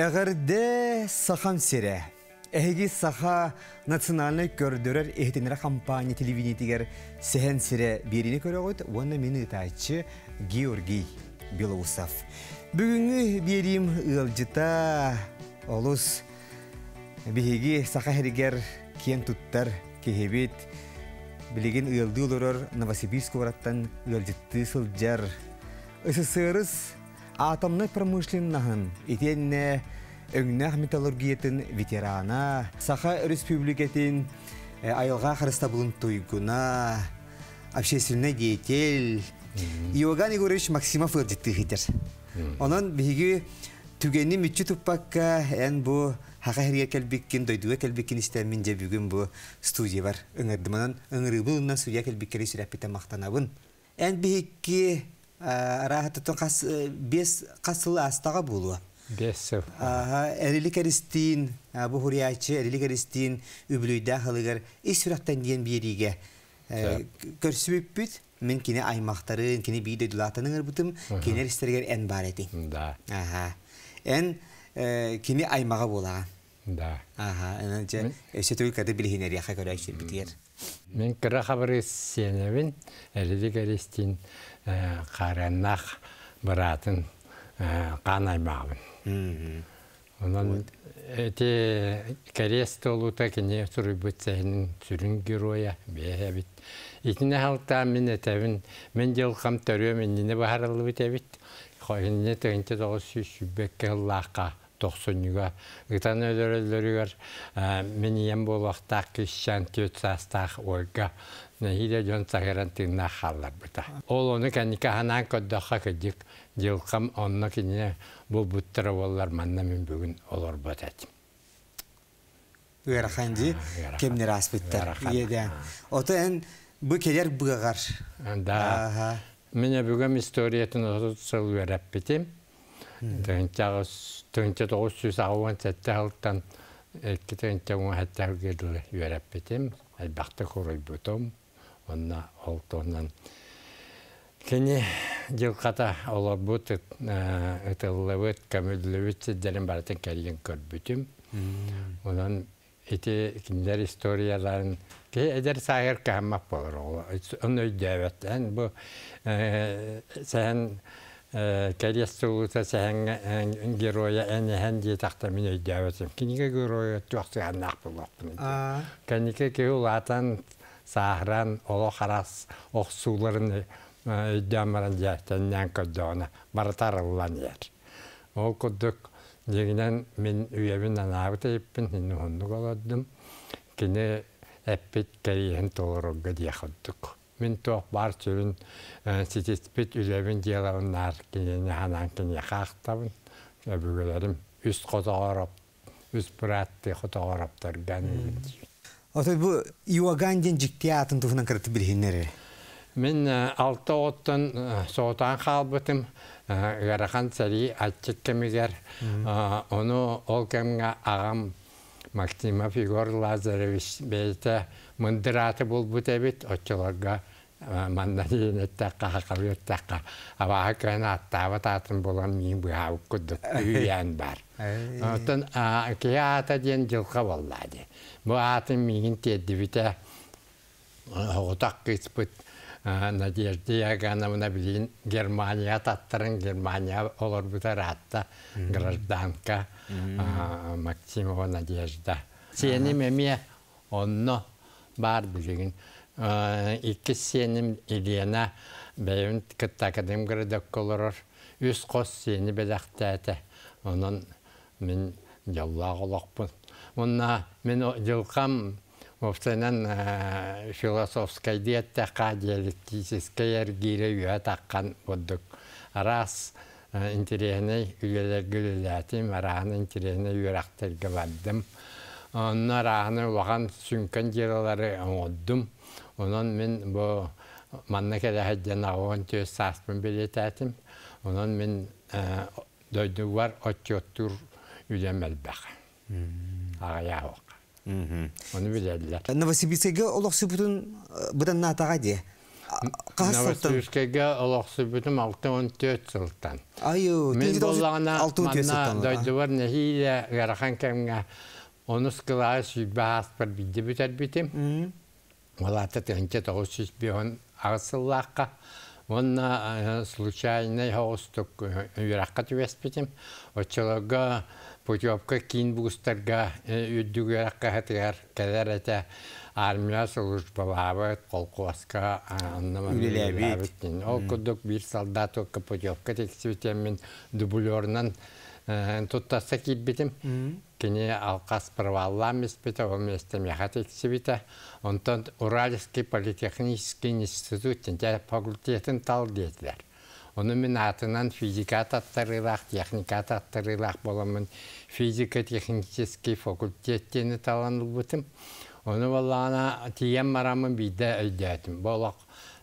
Әғірде сахан сере. Әгі саха национальный көрдөрөр эхтенера компания телевидениетигер сәһән сере берini көрі қойды, оны мені тайчы Георгий Белоусов. Бүгінгі берим ылжыта олус биһиги саха херигер кен туттар кехебет билеген ылды олорор Новосибирск ораттан ылжытты сылжар. СССРс атомный промышленнахын итенне өңнах металлургиятын ветерана саха республикатын айылға харыста булын туйгуна общественный деятель. Иоганн Егорович Максимов ылжытты хитер. Онон биһиги түгенни мүччү туппакка ән бу хака херге келбиккин дойдуга келбиккин истемин же бүгүн бу студия бар. Ыңырдыманан ыңырыбылынан студия келбиккери сүрәппите мактанабын. Ән арахаттын кас бес касылы астага булуа Бесов. Эрили керистин, бу хуриячы, эрили керистин үблүйдә хылыгар ис сүрәттән диен биериге. Көрсүбүппүт, мен кине аймактарын, кине бийде дулатының ырбытым, кине ристергер ән бар эти. Да, Аха. Ән кине аймага була. да. Аха, энәче эсетүл кады билһинер яха көрәчер битер. Мен кыра хабары сеневин, әліді кәрестен қараннақ баратын қанаймағын. Онан эти кәрест олута кене суры бұтсайының сүрін героя бәе бит. Итіне халта мен әтәвін, мен жылқам төрі мен нені бағарылы бит әбит. Қойынне төгінте тоғы сүбекке лаққа тоқсынюга. Гытан өлөрөлөрүгөр мен ем төт састақ ойга. Нәхиде жон сағыран тыңна халлар бұта. Ол оны кәнеке ханан көддаққа көдік. Жылқам онна кене бұл бұттыры олар манна мен бүгін олар бұтат. Уяраханди Уярахан. кемнер аспыттар. Иеде. Бу келер. Да, историятын осы жүз. Онна ол тоғынан Кені жылқата олар бұт ұтылылыбыт, көмілілібіт сіздерін баратын кәрген көрбүтім. Онан ити киндер историяларын ке эдер сагыр кахмак болор ол. Он. Эн бу сән кәрестулута сән героя әне hän ди тахта мен өйдөбөт. Киниге героя туаксы аннак болоптун. А, Кәнике ке улатан сахран оло харас оксуларын өйдөмөрөн жактан көддөна бартарылан ер. Ол куддук дегенен мен үйебин анабыт эйиппин хинни хоннук олоддум. Кини эппит кәрейін толорогга. Мен тоқ бар чүрін сетеспит үлебин диялавыннар кинени ханан кини хақтабын. Өбүгелерим үст қотоғарап, үст бұратты. Ота бу Иоганн жикти атын туфунан кырты билһиннер. Мен алты оттан соотан қалбытым, ғарахан сәри атчык кемігер, оны ол кемге ағам Максима Фигор Лазаревич бейті мындыраты бұл бұт әбет, отчыларға манда дейін әттәққа, хақабы әттәққа. Абаға кән аттабы татын болған мен бұға күдік үйен бар. Оттан кей ата дейін жылқа болады. Бұл атын мейін тедді біте Отақ кыспыт Надежда Ягановна билин Германия таттырын Германия олар бұтар атта гражданка Максимова Надежда. Сені меме онно бар билигин. Икки сенім Елена бәйін кыттакадым градок колорор. Үс қос сені бәдәқтәті. Онын мен жаллағы олақпын. Онна мен жылқам Офтанан философская диетака диалектическая эргире үйә таққан боддук. Арас интересный үйелер гүлеләтим, араны интересный үйрақтырға бардым. Онна араны ваған сүнкен жералары оңоддум. Онан мен бу манна кәлі хәдден ағуын төс саспын білетәтім. Онан мен дойду бар отчеттур үйден бәқ. Ағая оқ. Оны біләділер. Новосибирскеге натага де. Новосибирскеге бүтім 6-14 сылтан. Айу, Мен тенде болағына алтын төс манна сылтан. дойдуар нәхиле гарахан кәмге онус кылаа сүйбе аспар бидде бүтер битим. Олата тенче тоғыз сүз бион ағысыллаққа. Онна случайный хоостук үйраққа. Путевка кин бугустарга үддүгөракка хатыгар кәлер әтә армия службалабы колкуаска Үлеләбит. Ол кудук бир солдат окка путевка тексибитем мен дублернан туттаса килбитим. Кене алқас проваллам испита, ол месте меха тексибита. Онтон Уральский политехнический институт факультетін тал детилер. Оны мен атынан физика таттарылақ, техника таттарылақ боламын. Физика-технический факультеттені таланыл бұтым. Оны болағына тиен марамын биде өйдәтім. Болақ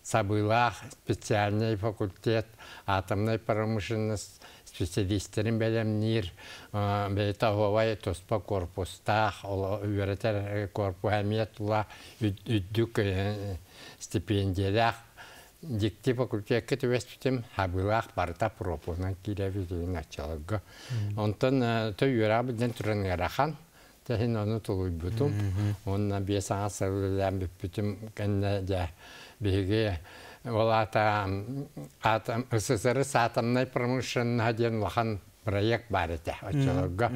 сабылақ специальный факультет, атомной промышленность, специалистерин белемнир, бейта ховай тоспа корпустах, үйретер корпу әмиетула үддік стипендиялах, дикти факультетке төбеспитим, хабылах барта пропунан киребидин началыгы. Онтан той юрабыден туран ярахан, тәһин оны тулуй бутум. Онна бес аңа сырылдан бүппүтүм кенне дә биге Олата атом СССР атомной промышленный ден лахан проект бар ите очолога.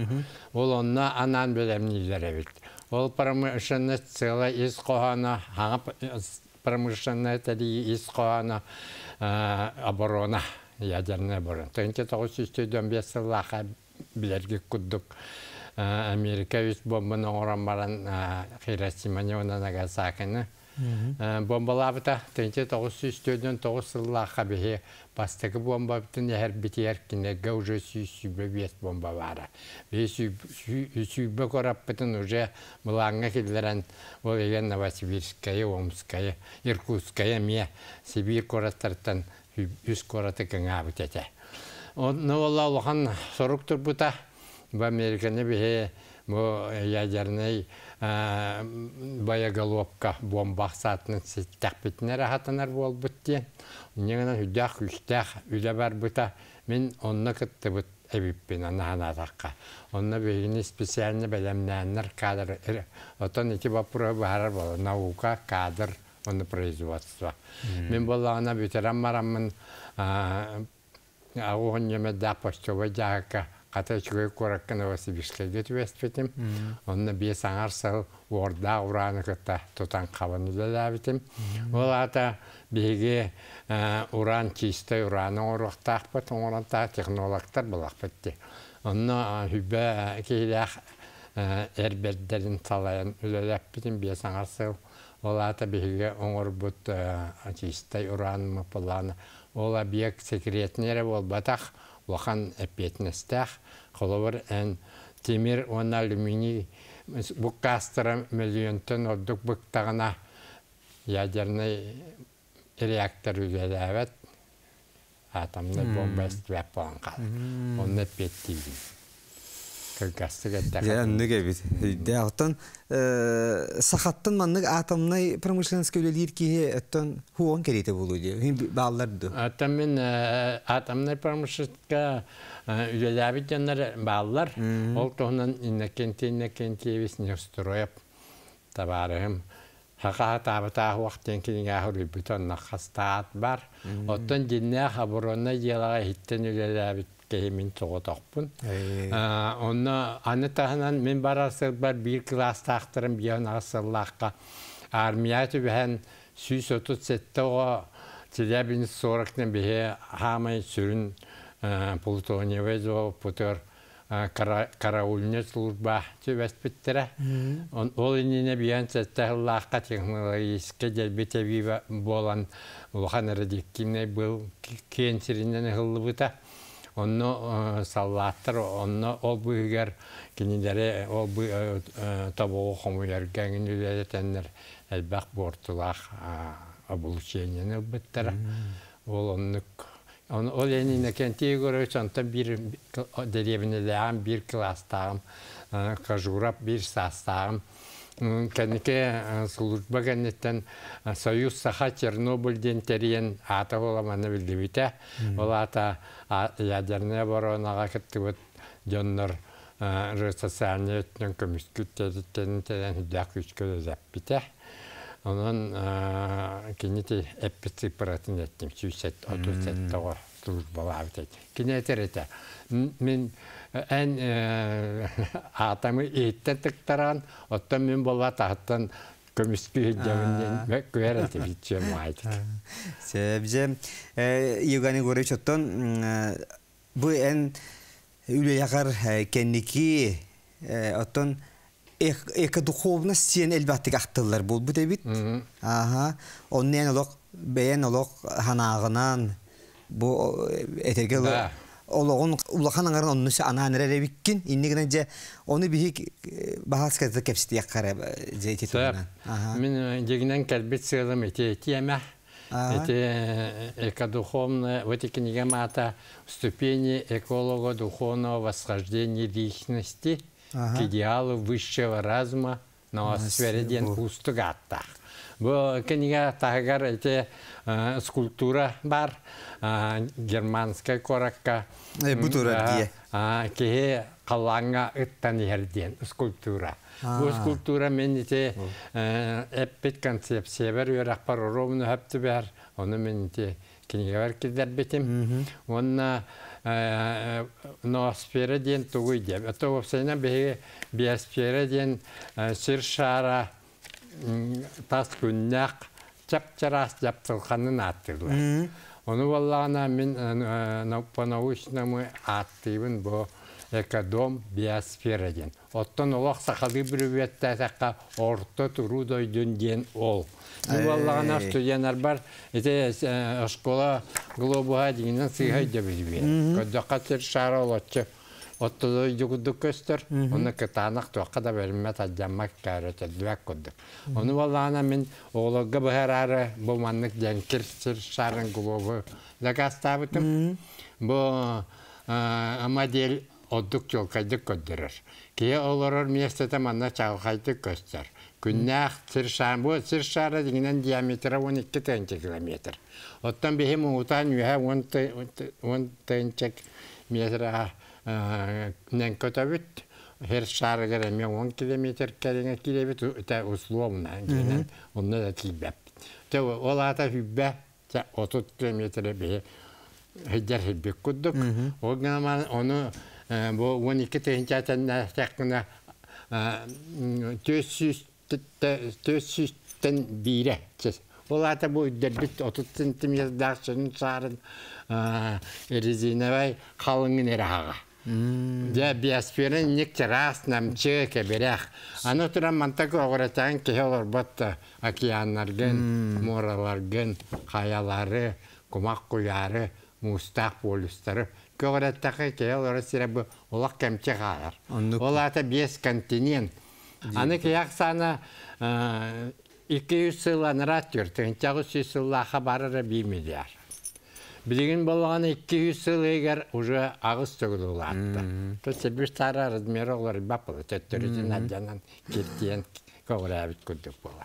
Ол онна анан белемнилер бит. Ол промышленность целая из кохана, ага промышленная тали из кохана оборона ядерная оборона. Тенте того системден бесылаха билерге куддук. Америка үс бомбаны оран баран Хиросима не Нагасакины. Бомбалабыта тенте тоғыз сүйістөден тоғыз сыллаға бейе бастығы бомба бүтін әр бітер кінеге уже сүйбе бес бомба бары. Бе сүйбе корап бүтін уже мұлаңға келдерен ол еген Новосибирская, Омская, Иркутская, ме Сибир кораттарттан үс кораты кіңа бүтеті. Оны олла олған сорук тұрбыта, бұл Американы бейе бұл ядерный баяголовка бомбах сатын сеттәкпетіне рахатанар бол бүттен. Негенен хүддәк үстәк үлә бар бұта. Мен онны кытты бұт әбіппен ана таққа. Онны бейгіні специальны бәлемнәннер кадр. Отон iki вопросы бар бол. Наука, кадр, онны производство. Мен болағына ветеран марамын ағуғын емеддәк почтовый жағақа Қата чугай коракка Новосибирскеге түвеспетим. Онна бие саңар сыл орда ураны кытта тутан қабаны дәләбитим. Ол ата биге уран чистой ураны оруқтақ бат, оңырanta технологтар бұлақ бітті. Онна хүбі кейләқ әрбердерін салайын үлеләп бітім бие саңар сыл. Ол ата биге оңыр бұт чистой уран мұпыланы. Ол объект секретнері бол батақ, Лохан әпетнестәх, қолыбыр ән темір он алюминий бұққастыры миллионтын ордық бұқтағына ядерный реактор үлеләвет атомный бомба әстівәп болған қал. Оны әпеттейін. Я нүге бит. Дәғыттан сахаттан маннык атомный промышленность өлелер ки әттен хуон керете болу ди. Хин балларды. Аттан мен атомный промышленностька үлеләбит жаннар баллар. Ол тоһунан иннекенте иннекенте весне строеп табарым. Хака табыта вақтен кенге ахыр бүтін нақастаат бар. Оттан жинне хабырона елага хиттен үлеләбит кемин тоғытақпын. Онна аны тахынан мен барасыр бар бір класс тақтырым биян асыллаққа армия түбән сүйс отут сетті оға Челябинск сорақтан бе хамай сүрін Плутониевый зо путер караульне служба түбәспіттірі. Ол биян болан ғылы бұта. Онно саллаттар, онно ол бұйгер кенелері ол бұй табуғы қомуер гәңін үлелетенлер әлбәқ бортылақ обучениені бұттара. Ол оннық Ол еніне кенте көрі сонта бір деревінеләғым, бір класстағым, қажурап бір састағым. Кәнеке служба кәнеттен Союз Саха Чернобыльден терен ата оламаны білдібіте. Ол ата ядерная оборонаға кіттігіт жоннор социальный өтінен көміскүттеріттен терен хүдәк үшкөді зәппіте. Онын кенеті әппісі пыратын еттім, сүйсет, отусет бітет. Кенетер еті. Мен ән атамы еттен тықтаран, оттан мен бола тағыттан көміскү жамын көрәті бітчем айты. Себже Евгений Григорьевич оттон bu en üle yakar kendiki oton Eka духовно сен элбаттык актылар бул бу дебит. Аха. Оннен олок бейен олок ханагынан бу этерге ологон улахан аңарын онну ана нереле биккин иннигине же оны бихик бахас каза кепсти яккара жейти туган. Мен жегинен калбет сыйлым эти тема. Это экодуховное, вот эти книга мата ступени эколого духовного восхождения личности – к идеалу высшего разума на сфере ден пустугатта. Бу книга тагар эти скульптура бар германская коракка. Бутура дие. Кеhe қалаңа ыттан ерден скульптура. Бу скульптура мен ите эппет концепция бар өрақпар ровно хөпті бар. Оны мен ите книга бар кедер бетим. Онна ноосфера ден тугуй деп. Это вовсена беге биосфера ден сиршара тас күннәк чап-чарас жаптылқанын аттырлар. Оны валлана мен по-научному аттыйбын бу экодом биосфера ден. Оттон олақ сақалы бүрүбетті саққа орто туру дойдун ден ол. Валлагана студенттар бар. Эте школа глобуга дигенен сыйга жабылбе. Көдөкка тер шара олотчу. Отто югудук көстөр. Оны кытанак тоққа да берме таджамак карыта дүвәк көдүк. Оны валлагана мен оголга бахарары бу маннык денкер сыр шарын глобу лагастабытым. Бу модель оддук жол кайдык көддөрөр. Кие олорор местете манна чагылкайды көстөр. Күннәк сиршар, бу сиршара дигенен диаметры 12 тенче километр. Оттан бихи муутан юха 10 тенче метра нен көтөбүт. Хер шары кереме 10 километр керене килебит та условно онна да. Те ол ата хүббе 30 километр бихи хеджер хеббек куддук. Огнаман оны бу 12 тенче тенне текна төсүс төссүстен бире. Ол ата бу дербит 30 сантиметр дақшын сарын резиновай қалыңын әрағаға. Ja биосферен ник террас намчы кеберек. Аны туран мантак огыратан кехолор батта океаннарген, мораларген, каялары, кумак куяры, мустак полюстары. Көгөрәттәке кехолор сирәбе олак кемче калар. Ол ата бес континент Аны кияк саны 200 сыланыра түртін, тағы 100 сыллаға барыры 1 миллиард. Білген болғаны 200 сыл егер уже ағыз төгілі ұлатты. Төсе бір сары размері олар бапылы, төттөрізін әдjanан кертен көңірәбіт күдік бола.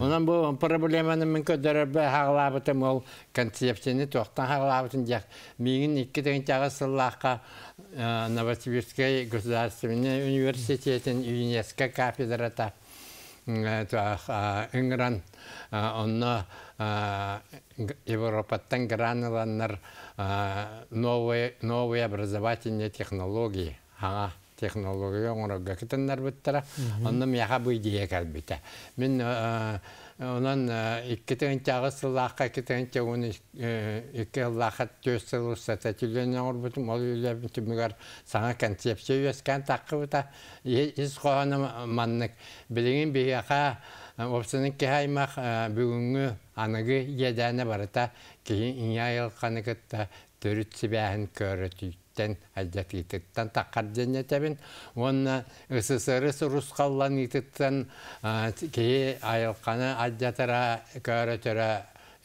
Онан бұл проблеманы мен көдірібі хағылабытым ол концепцияны тоқтан хағылабытын дек. Мегін 2 тегін тағы сыллаққа Новосибирской государственный университетін ЮНЕСКО кафедрата ыңыран онно Европаттан граныланнар новые образовательные технологии. Ага, технология оңырға кітінлер бұттыра. Онным яға дие кәлбіті. Мен Онан икки тыгынчагы сыллаакка икки тыгынча уну икки ыллаакка төс сыл устата түлөнө орбутум ол үйлебин түмүгөр саңа концепция үескен таккыбыта ис коаны маннык билигин бияка опсының кехаймах бүгүнгү аныгы едәне барыта кейін иңяйылқаны кытта төрүт сибәһин көрөтүй иттен ажат итеттен таққар жәнетебін. Онна СССР русқаллан итеттен кей айылқаны ажатыра көрөтөрө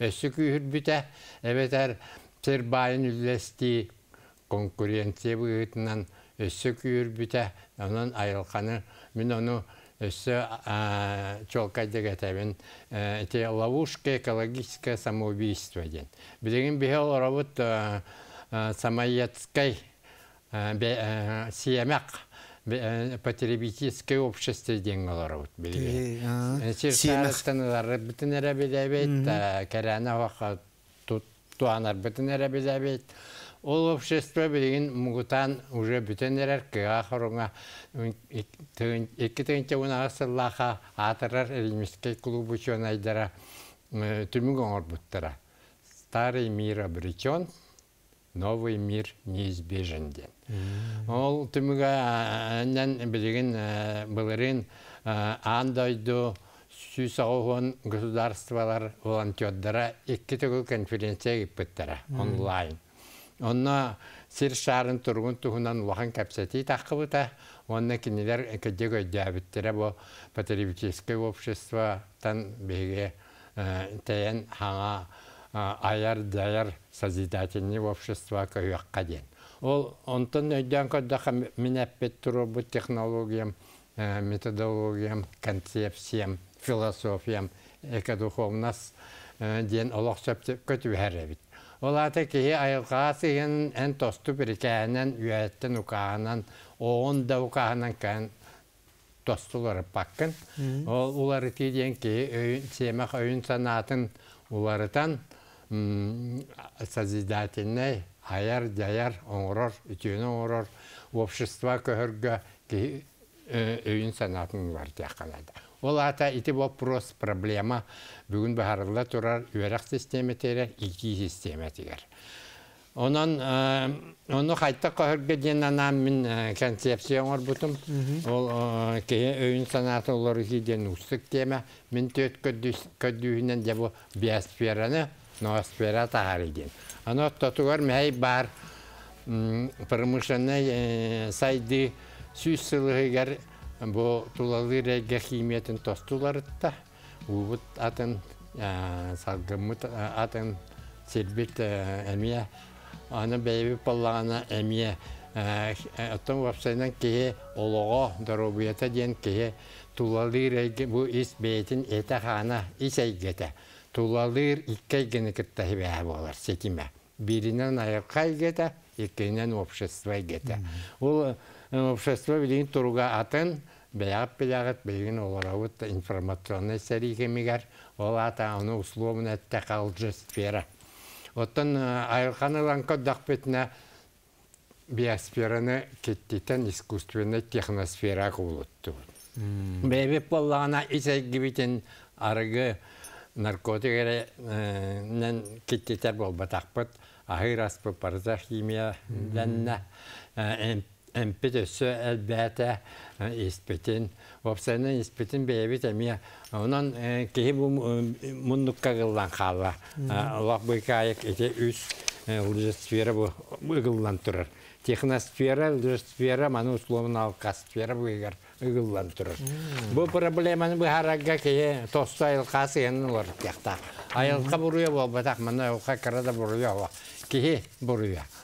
өссі күйір біте. Эбетер тер байын үллести конкуренция бұғытынан өссі күйір біте. Онын айылқаны мен оны өссө чолка дегетебин эти ловушка экологическое самоубийство ден. Билеген бихе олоробут самоецкой сиемак потребительское общество ден олоробут билеген. Сиртарыстанылары бүтін әрі білебет, кәрәні вақа туанар бүтін әрі. Ол общество билеген мугутан уже бүтін кыға хорыңа Икки тегенче уна асыллаха атырар элимиске клубу чон айдара түмүг оңорбуттара. Старый мир обречен, новый мир неизбежен ден. Ол түмүгө аннан билеген былырын андойду сүйс ағуын государстволар волонтердара икки төгүл конференция гиппеттара онлайн. Онна сир шарын тургун туһунан улахан кәпсәти таққыбыта, онна кинилер кәдде көйдәбіттере бу потребительское общество тан беге тәйен хаңа аяр даяр созидательный общество көйөкка ден. Ол онтон өйден көддаха минәппет туру бу технологиям, методологиям, концепциям, философиям, экодуховнас ден сөпті көтіп әрәбіт. Ол аты кеге айылғасы ән тосту бірікәнен үйәттен ұқағынан, оғын да ұқағынан кән тостулары паққын. Ол улары тейден кеге семақ өйін санатын уларытан созидательный аяр, даяр, оңырор, үтіні оңырор, общество көхіргі өйін санатын бар тияққанады. Ол ата ити вопрос проблема бүгін бахарылда турар үерак система терер, ики система тегер. Онан оны қайтта қойырға ден анам мен концепция оңыр бұтым. Ол кеге өйін санаты олар ден ұстық тема. Мен төт көддүйінен де бұл биосфераны, ноосфера тағар еден. Аны тұтығар мәй бар промышленный сайды сүйс сылығығар Бу тулалы реге химиятын тостуларытта, убут атын салгымыт атын сербит әмия, аны бәйбі паллағана әмия, оттон вапсайнан кеге олого дорубията ден кеге тулалы реге бу ис бейтин эта хана ис әйгеті. Тулалыр иккай гені кіттахи бәйбі олар, сетиме. Биринен общество. Ол общество билин туруга атын бәяп бәягат бәйген оларауыт информационный сәригемигер ол ата оны условно әтті қалжы сфера. Оттан айырқанылан көддақ бетіне биосфераны кеттетен искусственный техносфера құлытты. Бәйбеп болағына исәйгібетін арығы наркотикері кеттетер бол батақпыт, ахыр аспы парза химия дәнна әмпет өссө әлбәтә испетин. Вапсаны испетин бәйбит әмия. Онан кеһи бу муннукка гыллан хала. Аллах быкайык эте үс лжесфера бу гыллан турар. Техносфера, лжесфера, ману условно алкасфера бу егер гыллан турар. Бу проблеманы бу харагга кеһи тоста айылкасы янын бар тяхта. Айылка буруя бу батак мана алка карада буруя. Кеһи буруя. Мен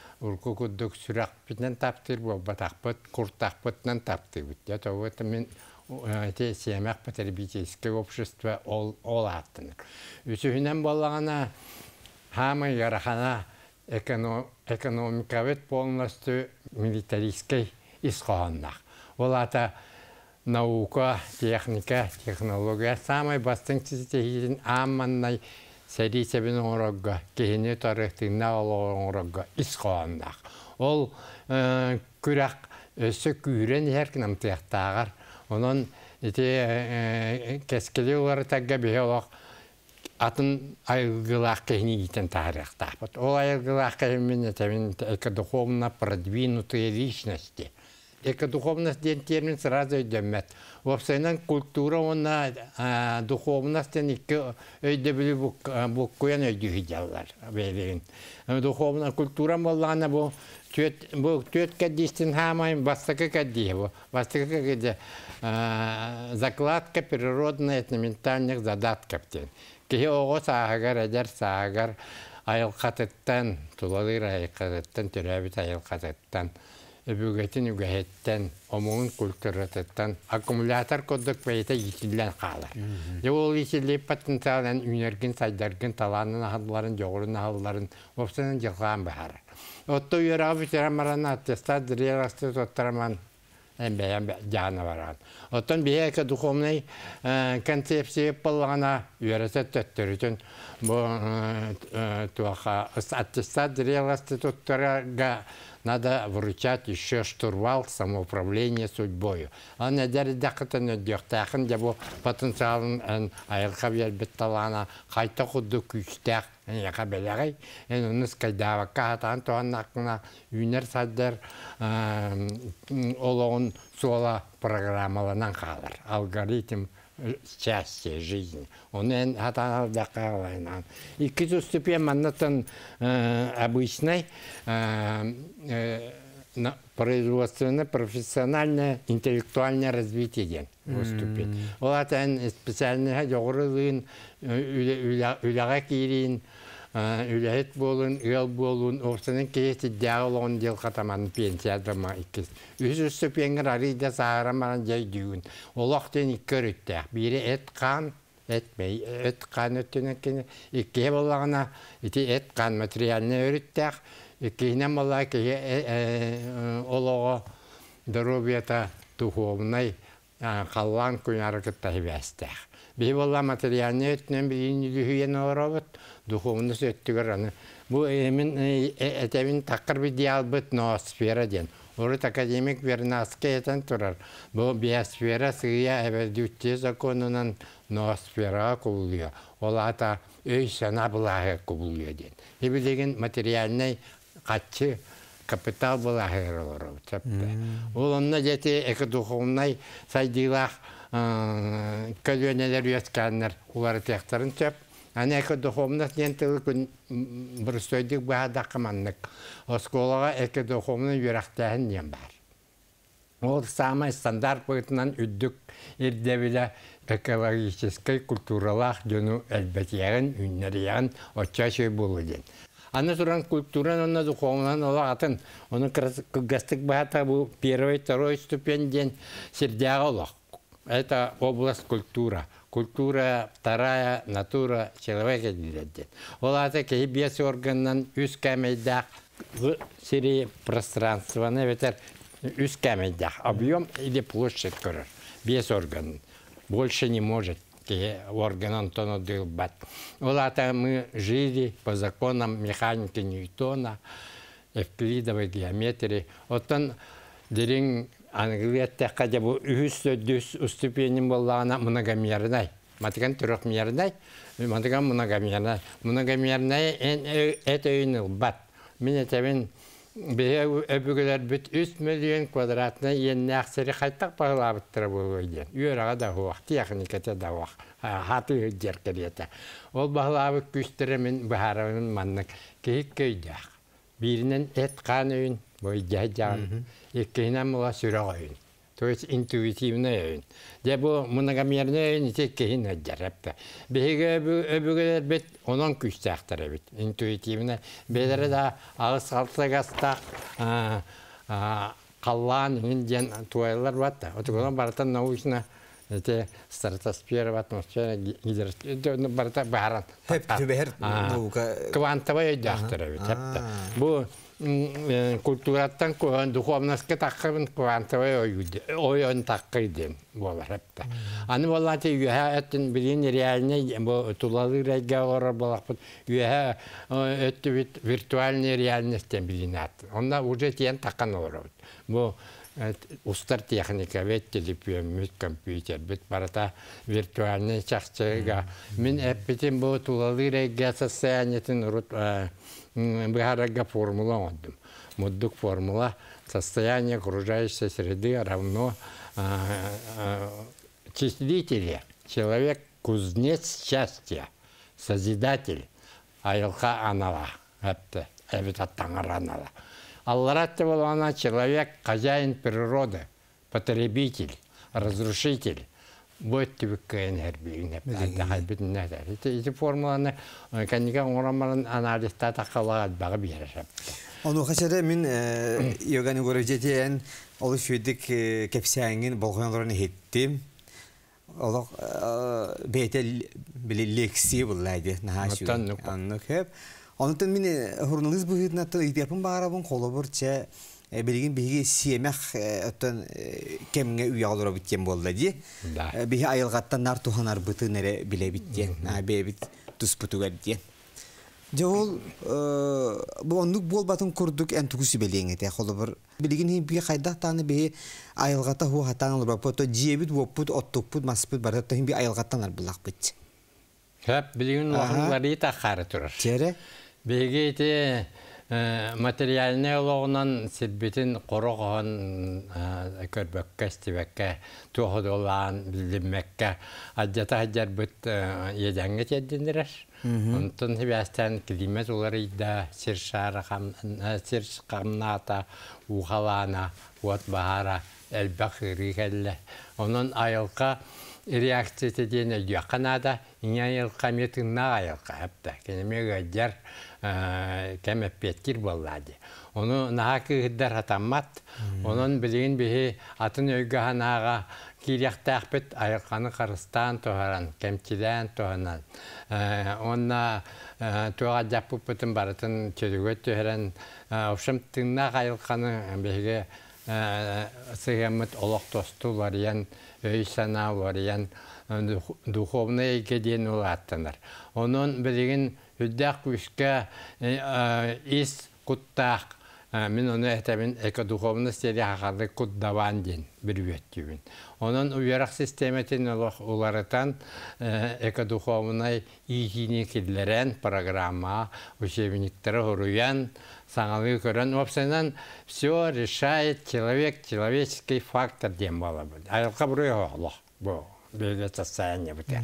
урку куддук сүрак битнен таптыр бу батакпыт куртакпытнан таптыр бит я то вот мен те семяк потребительское общество ол ол аттын үсүнен боллагана хамы ярахана экономика бит полностью милитаристский исхоаннах ол ата наука техника технология самый бастың амманнай сәри сәбін оңырогға, кейіне тарихтыңна оңырогға исқоғандақ. Ол күйрен әркінім тияқтағар. Онын ете кәскелі олары тәгге бе олақ атын айылгылақ кейіне итен. Ол айылгылақ кейімен әтәмін экодуховно продвинутые личности. Эко духовность ден термин сразу өйдөммет. Вопсайнан культура онна а, духовностен буккуян өйдү хидяллар бейлигин. Духовна культура боллана бу төт бу төт кадистин хамайм бастыка кадди бу. Бастыка кадди закладка природно-этноментальных задатков тен. Кихи ого саагар эдер саагар айылқатыттан, тулалыр айылқатыттан, төрәбіт айылқатыттан, өбүгетін үгәһеттен, омуын культуратыттан, аккумулятор коддық бәйті қалар. Же ол етіліп потенциалын үнерген сайдаргын таланын ахылларын, жоғырын ахылларын, опсынан жылған бәхар. Отто үйерағы бітірамаран аттестат, дірерасты тоттараман бәян жаны баран. Оттон бейәкі духовный концепция болғана үйересе төттөрүтін бу туаха аттестат зрелости туттарага надо вручать еще штурвал самоуправления судьбою. А не дәр дәкытын өддіқтәқін де бұл потенциалын айылға бербет талана қайта құдды күштәқ яқа беләғай. Ен уныс кайдавакка хатан туан ақына үйнер саддар олоғын суала программаланан қалар. Алгоритм счастья жизни. Он эн хатан алдақалайнан. Икки ступень маннатан обычной производственное, профессиональное, интеллектуальное развитие ден выступить. Ол атан специальный жоғырылын, үләға кейрин, үләхет болын, үел болын, орсының кейсті дәғылығын дел қатаман пенсиядыма иккіз. Үз үстіпенгір арыйда сағараман жай дүйін. Ол оқтен иккі өріттәк. Бири эт қан, этмей, эт қан өттінен кені, икке болағына, ити эт қан материалны өріттәк, иккейнен бола кеге олығы здоровьята духовной қаллан күн арықытта хибәстәк. Бей болла материалны өттінен білін үліхүйен оробыт, духовны сөттігір аны. Бу эмин этебин таккыр би диал бит ноосфера ден. Орут академик Вернаске этен турар. Бу биосфера сыя эбердүтте законунан ноосфера кулуя. Ол ата өй сана булаһы кулуя ден. Эби деген материальный катчы капитал олору. Ол онна жети эки духовный сайдилах көлөнелер үескәннәр улар тектарын төп. Аны эко духовность ден тылы күн бұрыстойдық бағада қыманнық. Осколаға эко духовный юрақтағын нем бар. Ол самай стандарт бұғытынан үддік ердевілі экологический культуралақ жөну әлбәтияғын, үннәрияғын отча шөй болу ден. Аны туран культуран онна духовнан ола атын. Оны кыргастык бағата бұл первый, второй ступень ден сердяға олақ. Это область культура. Культура вторая натура человека директит. Ол аты бес органнан үс кәмейдақ сири пространствоны ветер үс кәмейдақ. Объем или площадь көрір. Бес орган. Больше не может орган Антона Дылбат. Ол мы жили по законам механики Ньютона, эвклидовой геометрии. Оттан дерин Англияттаққа да бұл үхіс сөддіс уступенім боллағына многомерной. Матыган трехмерной, матыган многомерной. Многомерной это үйін бат. Мен әтәбін бе өбігілер бүт 3 миллион квадратны енне ақсыры қайттақ бағылабыттыры болу өйден. Үйераға да хуақ, техниката да. Хаты үддер кереті. Ол бағылабы күстірі мен бұхарының манның кейік. Бірінен әт қан бой жай-жан. Еккейнен мұла сүрі ойын. То есть интуитивный ойын. Де многомерный ойын ете кейін өддерепті. Беге өбігілер бет онын күстәқтірі бет. Интуитивный. Бедері да ағыс қалтығастақ қаллан инден туайлар батты. Отығынан баратан научно эти стратосфера, атмосфера, гидро... барата баран. Хеп түбәр наука. Квантовый өддәқтірі бет. Бұл культураттан духовностька таққыбын квантовый ойын таққыйден болар хепта. Аны боллаты үйәһә әттін білін реальный тулалы рәйге орар болақпын. Үйәһә өтті бит виртуальный реальностьтен білін ат. Онда уже тиен таққан орар. Бұл устар техника, вет телепием, мит компьютер, бит барата виртуальный чахчыга. Мен әппетен бұл тулалы рәйге состояниятын быһарага формула ондум. муддук формула состояние окружающей среды равно числителе. Человек кузнец счастья, созидатель, айылха анала. Это эбит аттаңар анала. Алларатты болғана человек хозяин природы, потребитель, разрушитель. Будет әпті бітін әдәр. Эти формуланы кәнеге оңырамарын анализта тақалаға бағы берер. Оны қашады мен йоганы көріп жетейін, олы шүйдік кәпсәңін болғанларын хеттім. Олық бәйтел білі лекси. Онытын мен хурналыз бұғытын аттын идепін бағарабын қолы бұрча билигин биги сиемех оттон кемге үй алыра биткен болды ди. Да. Биги айылгаттан нар туханар быты нере биле биттен. На бебит тус бутугар ди. Жол бу ондук бол батын курдук эн тугуси белеңе те холы бир билигин хи би кайда таны би айылгата ху хатаң лба пото жебит воппут оттукпут маспут бар та хи би айылгаттан ар булак бит. Хәп білген Аха. уақытлары тақары тұрыр. Тере Беге те материальный олығынан сирбетін қорығын көрбөкке, стебекке, туғыдылан, білдіммекке, аджата хаджар бұт едәңге теддендірер. Онтын хебястан климат олар ида сиршар қамната, ухалана, уат бахара, әлбәқ иригәлле. Онын айылқа реакция теден өйяқанада, иңа айылқа метіңна айылқа әпті. Кенеме ғаджар кәмәппеткір болады. Оны наға күйдер атамат, onun білген бейі атын өйгі ханаға киряқтақ бет айылқаны қарыстан тоғаран, кәмчиден тоғанан. Онна туға жапып бұтын барытын чөдігі төхерен, ұшым тыңнақ айылқаны бейге сығамыт олық тосту вариян, өй сана вариян, духовный геден улаттыныр. Onun білген үддәк күшкә ис куттақ мен оны әтәмін эко духовный стиле хақарды куддаван ден бір өттүбін. Onun уярақ системетин уларытан эко духовный игини киллерен программа учебниктері хуруян саңалы көрін опсынан все решает человек, человеческий фактор дем бала бұл. Айылқа бұрой оғылы бұл. Böyle состояние бітер.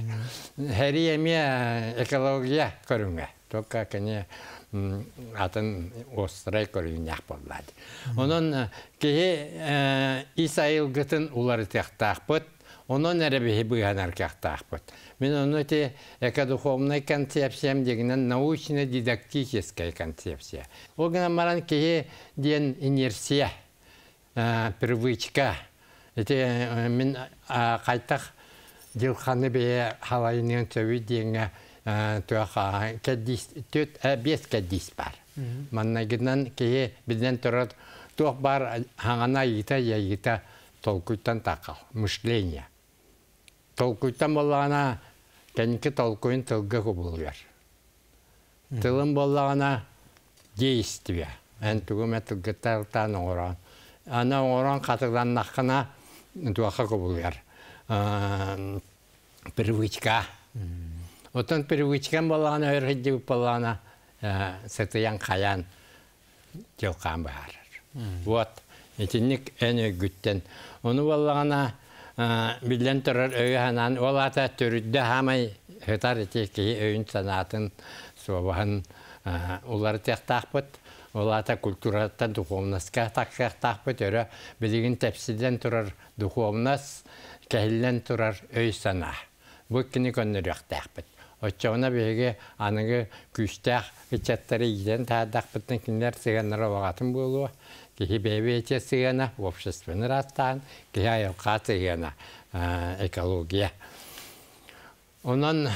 Хәри эме экология көрүңе. Только кене атын острай көрүнәк болады. Онон кеһе Исаил гытын улары тәхтахпыт, онон әрі бихи бұйганар кәхтахпыт. Мен оны те экодуховной концепциям дегенен научно-дидактическая концепция. Ол маран кеһе ден инерция, привычка. Эти мен қайтақ Дилханы бе халайының төбі деңі туаха төт бес кәддис бар. Маннагынан кее биден тұрат туақ бар хаңана йита я йита толкуйтан тақал. Мышление. Толкуйтан болағана кәнкі толкуйын тылғы құбылуяр. Тылын болағана действия. Ән түгіме тылғыттартан оңыран. Ана оңыран қатырдан наққына туақа құбылуяр. Привычка. Отон привычкан болғана өргіді болғана сытыян қаян жылқан бар. Вот, етінік ән өгіттен. Оны болғана білен тұрар өйханан, ол ата түрідді хамай хытар етекі өйін санатын собағын олар тектақпыт. Ол ата культураттан духовнаска таққақтақпыт, өрі білігін тәпсіден тұрар духовнас, кәһиллән турар өй сана. Бу кини көннөрөк тәхбит. Оччауна беге аныгы гычаттары иден таадақпытын кинлер сыганнара вағатын болуы. Кихи бебе ете сыгана, общественный растан, кихи айылқа сыгана, экология. Онан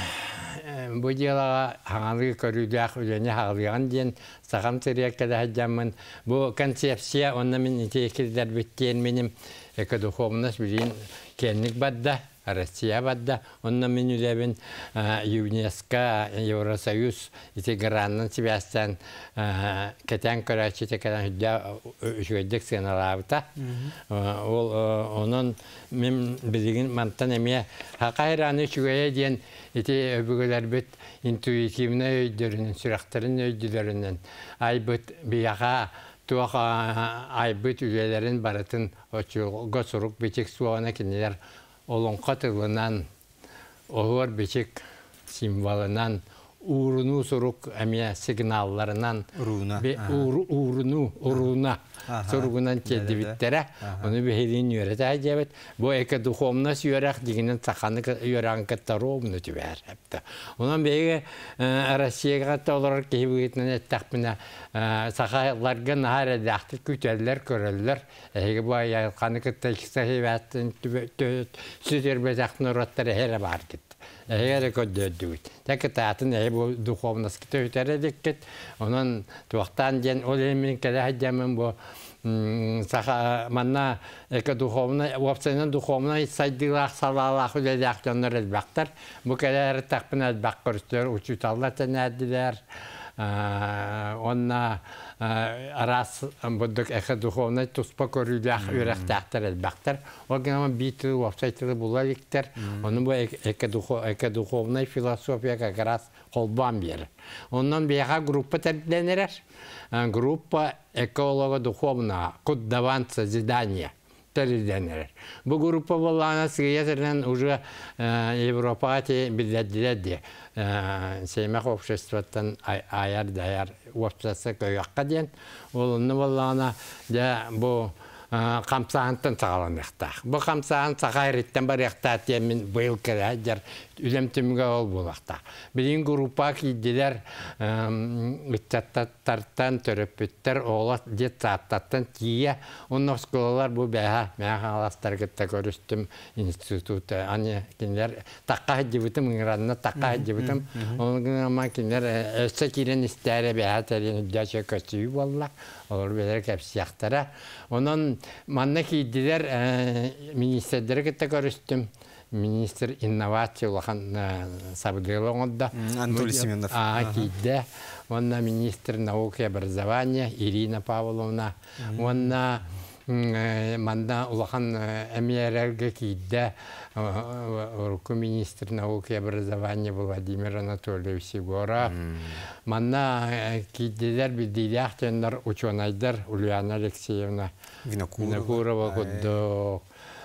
бу делага хаңалы көрүдәк үләне хагылган ден сагам тирәккәдә хаҗамын. Бу концепция онна мен итекелдер биттен минем экодуховность билин кенник бадда, Россия бадда, онна мен үләбен ЮНЕСКО, Евросоюз, ити граннан себястан кетен көрәчі текеден хүдді үшгөйдік сыналабыта. Ол онын мен білігін мантан әме хақайраны үшгөйе ден ити өбігілер біт интуитивны өйдерінен, сүрәқтарын өйділерінен, ай біт бияға туох айбыт үлелерин барытын очуго сурук бичик суона кинилер олонқа тылынан олар бичик символынан уруну сурук эмия сигналларынан уруну уруна Ага, суругунан телдибиттере оны бехилин юрете ажабет бу эке духовна сүйөрак дигинен цаханы юран каттаровну түбәр хәпте онан беге Россияга толар кебигетнен эттәкмина сахаларга нахара дахты күтәлләр көрәлләр эге бу яйканы кытта хәре бар кит Эгәр көддөдүт. Тәк таатын ә бу духовность көтәре диккет. Онан туактан ден ол эмин кәлә хаҗамын бу саха манна эке духовна вапсенен духовна сайдылах салалах үләдәк җаннар әлбәктер. Бу кәләр тәкпин әлбәк күрсәтер учуталлар тәнәдиләр. Онна арас буддык эхе духовный туспа көрүлях үрәхтәктер әлбәктер. Ол гына бит вапсайтлы була иктер. Оны бу эке духо эке духовный философия как раз колбан бер. Оннан бияга группа тәрбияләнәләр. Группа эколога духовна куддаван созидания тәрбияләнәләр. Бу группа булган сыясырдан уже Европа те билдәдиләр сеймақ обществоттан аяр даяр общество көйаққа ден да бұл. Бұл қамсағын бар бұйыл кәрі жар үлем түміге ол болақтақ. Білін группа кейділер үттаттаттарттан төрөппіттер оғылат дет сааттаттан тие. Оның сколалар бұл бәға мәға аластар кетті көрістім институты. Аны кендер таққа хәджібітім, ұңыранына таққа хәджібітім. Оның гына кендер өсі кирен істәрі бәға тәрен үддәші көсүй боллақ. Олар бәлер кәпсияқтара. Onun манна кейділер министрдері кетті көрістім. Министр инновация улахан сабыдылы оңда. Анатолий Семенов. А. Онна министр науки и образования Ирина Павловна. Онна манда улахан эмиярерге кейді. Руку министр науки и образования Владимир Анатольевич Сигора. Манна кейділер білдейлер тендар ученайдар Ульяна Алексеевна Винокурова. Винокурова.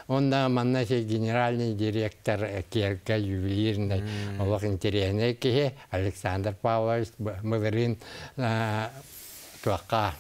Онда манна генеральный директор Керка ювелирный олох интересный кихе Александр Павлович Мылырин туаққа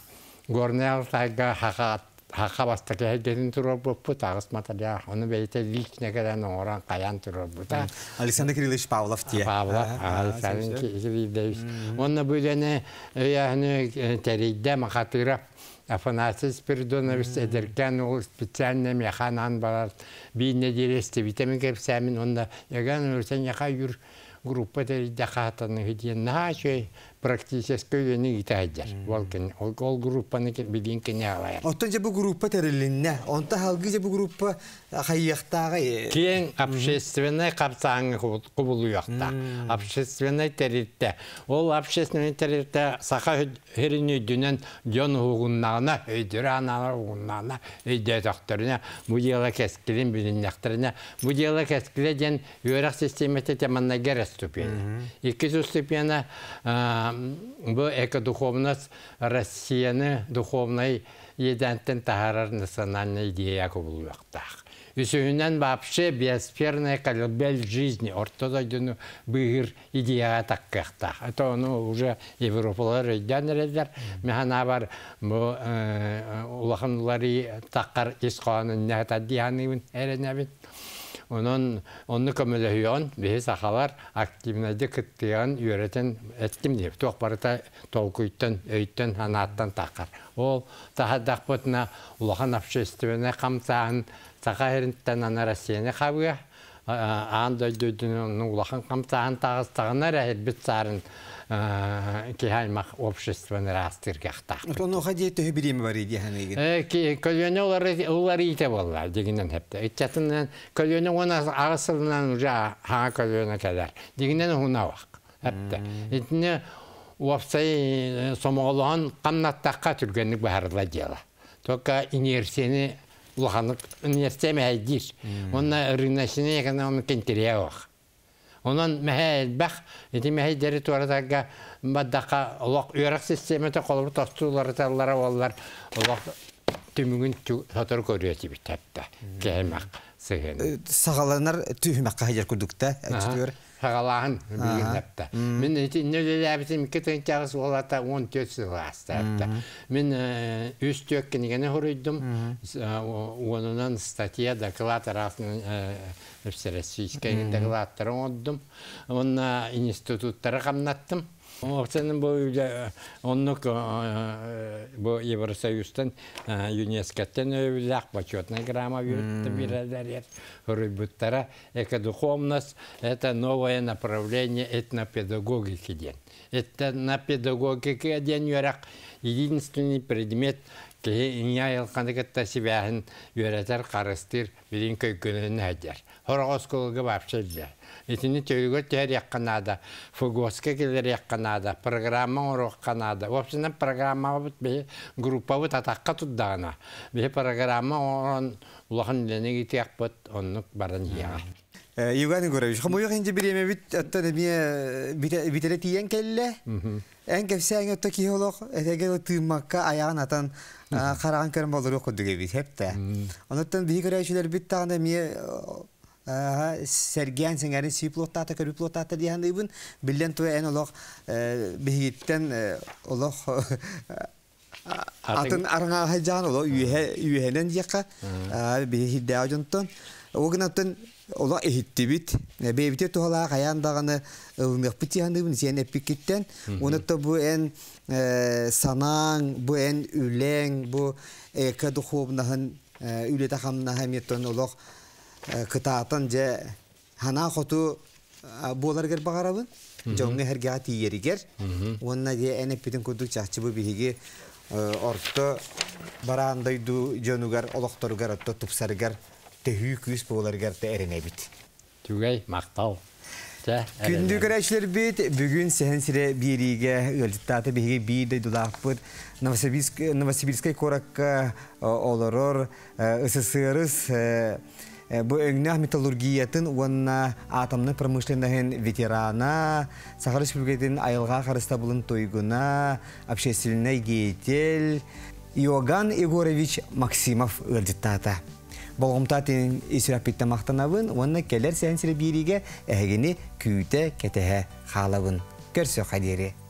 горный алтайга хақа хақа баста кәден турар буппу тагыс маталя оны бейте личне кәден оран каян турар бута Александр Кириллович Павлов те. Павла Александр Кириллович онна бүлене яны терейде махатыра Афанасий Спиридонович эдеркен ол специально механан балар бейне дересте витамин кепсәмин онда яган өрсен яха юр группа хидиен на чөй практически өйені итәйдер. Ол ол группаны билин кене алайыр. Оттан же бу группа терилинне. Онта халгы же бу группа хайяқтағы. Кең общественный капсаңы кубулуякта. Общественный теритте. Ол общественный теритте саха херини дүнен жон хугуннагына, өйдөрө аналар хугуннагына, өйдө тохторуна, бу дела кескилин билиннактерине, бу дела кескиле ден юрак системете теманна герес ступени. Икки ступени бу эко-духовность Россияны духовной едәнтен тахарар национальная идея кубулуяктах. Үсүнен вообще биосферная колыбель жизни, ортодойдуну быгыр идеяға таккахтах. Это ну уже Европалар өйдәнерелер. Механа бар бу улаханлары таккар исқанын нәта дияныбын әренәбін. Онон онны көмөлөйөн бе сахалар активнайды кыттыган үйрөтен эттим деп тоқ барыта толкуйттан өйттен ханаттан такар. Ол тахадак ботна улахан общественне камсаан саха херинтен ана Россияны хабыга анда дөдүн улахан камсаан тагыстагына рәхет сарын кихаймах общественный растыргахтах. Оно хади бар иди ханыгы. Ки көлөне олар олар ите болла дегенен хепте. Итчатынан көлөне она уже ха көлөне кадәр. Дегенен хуна вак. Хепте. Итне уапсай сомоолон камнаттакка түргенлик баһарла дела. Только инерсияны. Онна вак. Онан мәһә элбәх, ити мәһә дәре туаратага баддака олақ үйрәк системата олар олақ түмүгүн хәтта кәмәк сыгын. Сағаланар түймәккә хәҗәр күрдүктә. Сагалаһын билгәптә. Мин ити нәләбитим китен чагыс олата 14 сыласта. Мин үз төккенегене хорыйдым. Онунан статья доклад арасын всероссийский доклад ондым. Онна институттары камнаттым. Оценим бу оннук бу Евросоюзтан ЮНЕСКО-тен өвләк почетная грамма бирде бирәләр. Хөрбүттәре экодуховность это новое направление этнопедагогики ден. Педагогике ден ярак единственный предмет Кеһиңя ялкандыгытта сибәһин үйрәтәр карыстыр билин көйкөнөн әдер. Хорогос кылгы бапчылды. Итини төгөгө тәр якканада, фугоска келер якканада, программа орок канада. Вопсынан программа бут бе группа бут атакка туддана. Бе программа он улахан ленеги тяк бут оннук баран яга. Евгений Гурович, хамуйық енді біреме бит аттан эме бителе тиен келле. Эн кепсәң өттө киһолох, этеге тыймакка аяғын атан қараған көрім болыр оқыдыге бит хепте. Онуттан бии көрәшілер бит тағында мие сәргән сеңәрін си плоттата көрі плоттата диян дыйбын билен туя эн олох бигиттен олох атын араңа хаҗан олох үйһенен яка бигидә ажынтын. Огнаттан Ола эхиттибит. Бейбите тухала каян даганы ылмык битияныбын сен эпикиттен. Онутта бу эн санаң, бу эн үлең, бу эка духовнаһын үлете хамна хаметтон олох кытаатан же хана хоту боларгер багарабын. Жоңга херге тиеригер. Онна же эн эпитен кудук чачы бу биһиги орто бараандайду жонугар олохторугар отто тупсаргар тәһүй күс боларгар та эренебит. Түгәй мактау. Күндү көрәчләр бит бүгүн сәһән сире бириге өлтәтә биге биде дулаппыт Новосибирск Новосибирскай коракка олорор СССРс Бу өңнә металлургиятын уанна атомны промышленныхын ветерана, Сахар Республикатын айылға қарыста бұлын тойгуна, общественный деятель Иоганн Егорович Максимов өлдіттата. Болғымтатын исіраппетті мақтанабын, онына келер сәнсірі бириге әгіні күйті кетеге қалабын. Көрсі қадері.